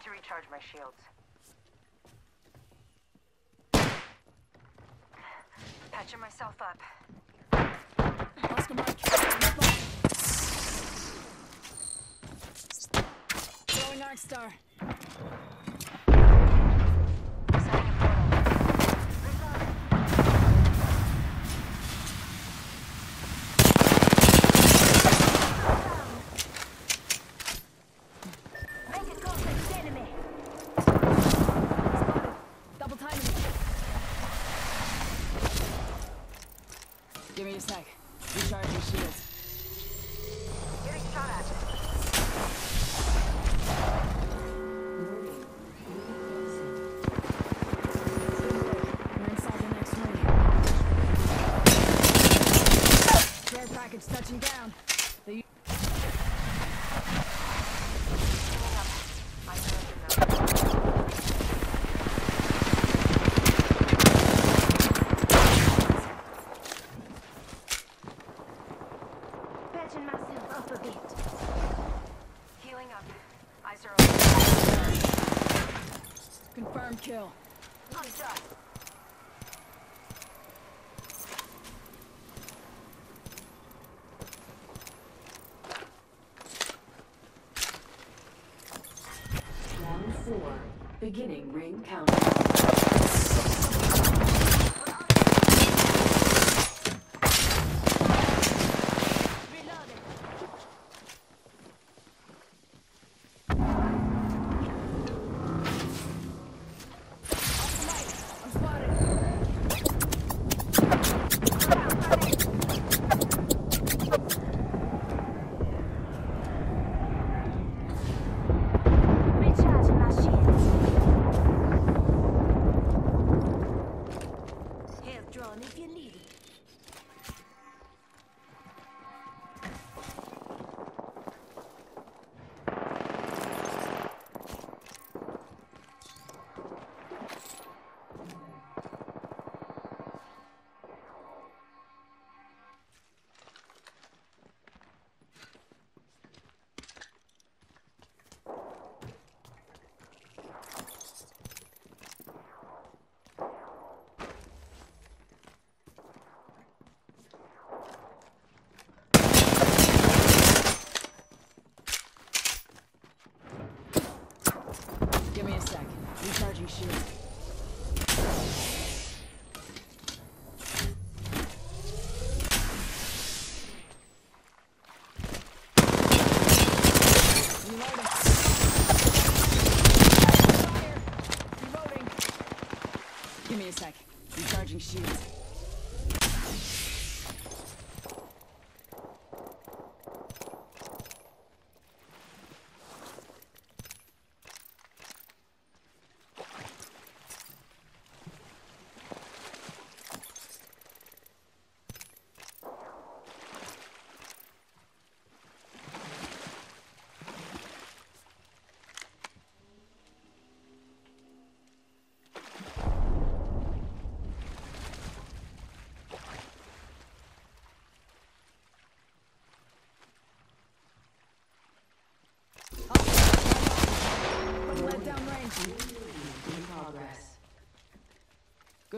need to recharge my shields. Patching myself up. Going Mike, Star. Beginning ring counter.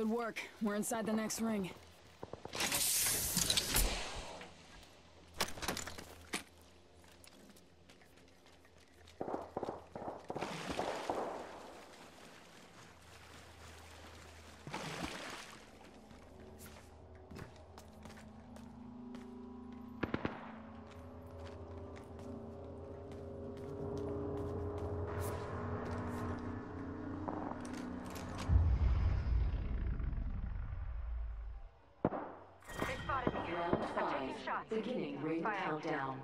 Good work. We're inside the next ring. Round five. Beginning ring Fire. countdown.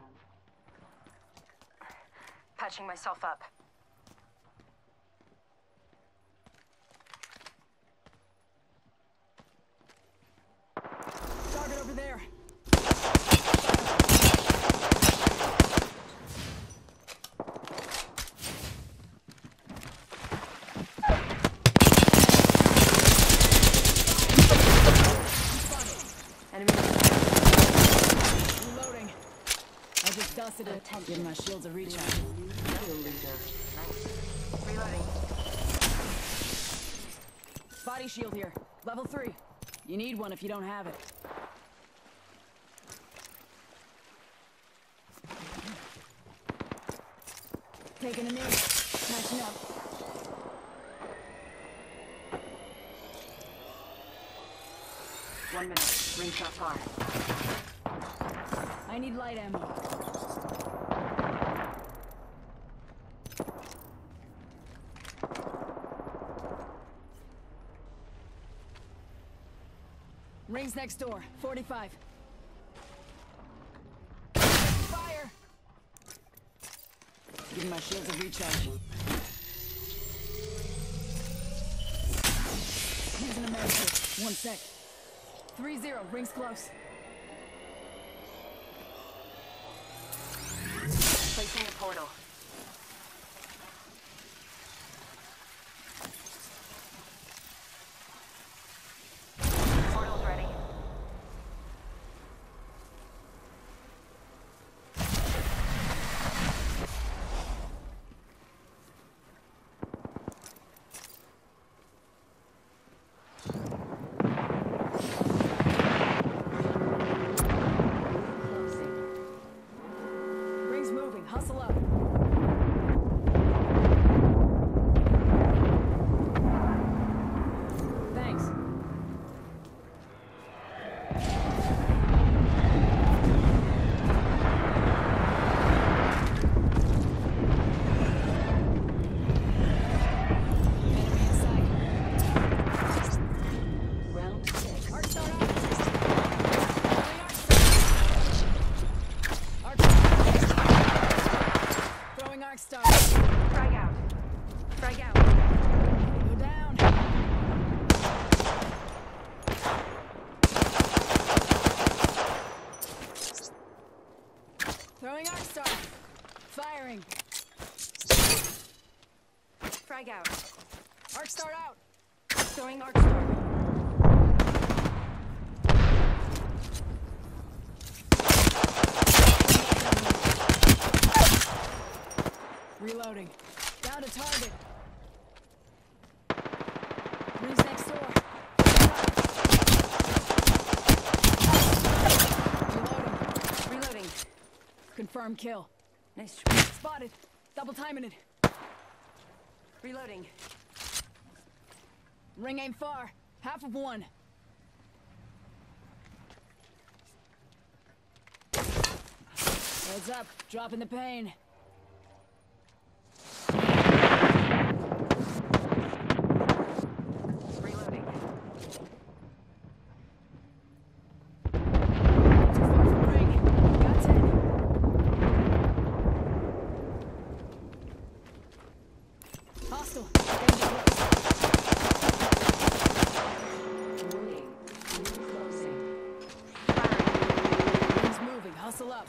Patching myself up. Target over there. Give my shields a recharge. Reloading. Body shield here. Level three. You need one if you don't have it. Taking a knee. Matching up. One minute. Ring shot far. I need light ammo. Rings next door. 45. Fire! Giving my shields a recharge. Using a medkit. One sec. 3-0. Rings close. Placing a portal. Star. Frag out. Frag out. Go down. Throwing arc. Firing. Frag out. Arc out. Throwing arc star. Reloading. Down to target. Rings next door. Reloading. Reloading. Confirm kill. Nice try. Spotted. Double timing it. Reloading. Ring aim far. Half of one. Heads up. Dropping the pain. Reloading. Too far from ring. Got ten. Hostile. Danger close. Warning. Ring closing. Firing. Rings moving. Hustle up.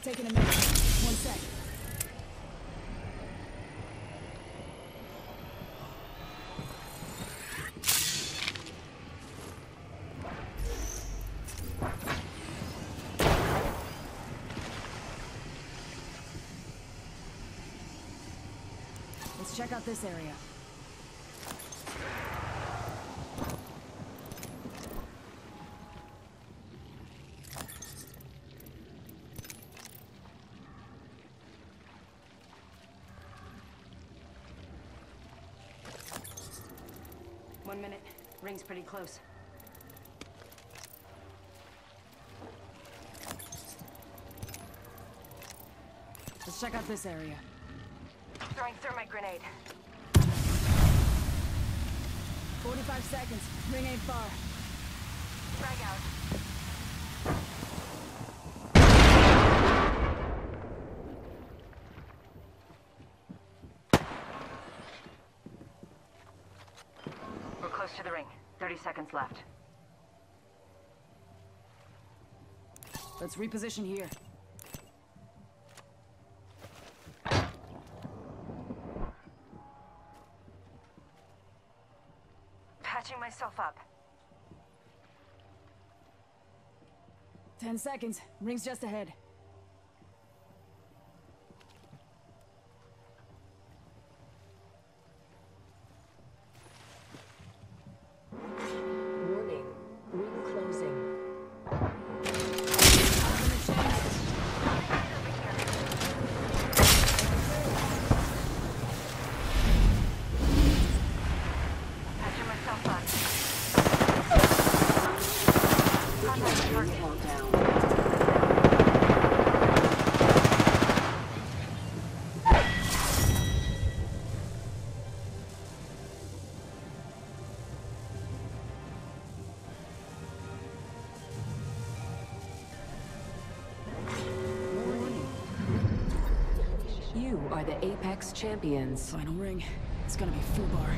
Taking a minute. One sec. Let's check out this area. One minute. Ring's pretty close. Let's check out this area. Throwing thermite grenade. 45 seconds. Ring ain't far. Frag out. 30 seconds left. Let's reposition here. Patching myself up. Ten seconds. Ring's just ahead. Are the Apex champions. Final ring. It's gonna be full bar.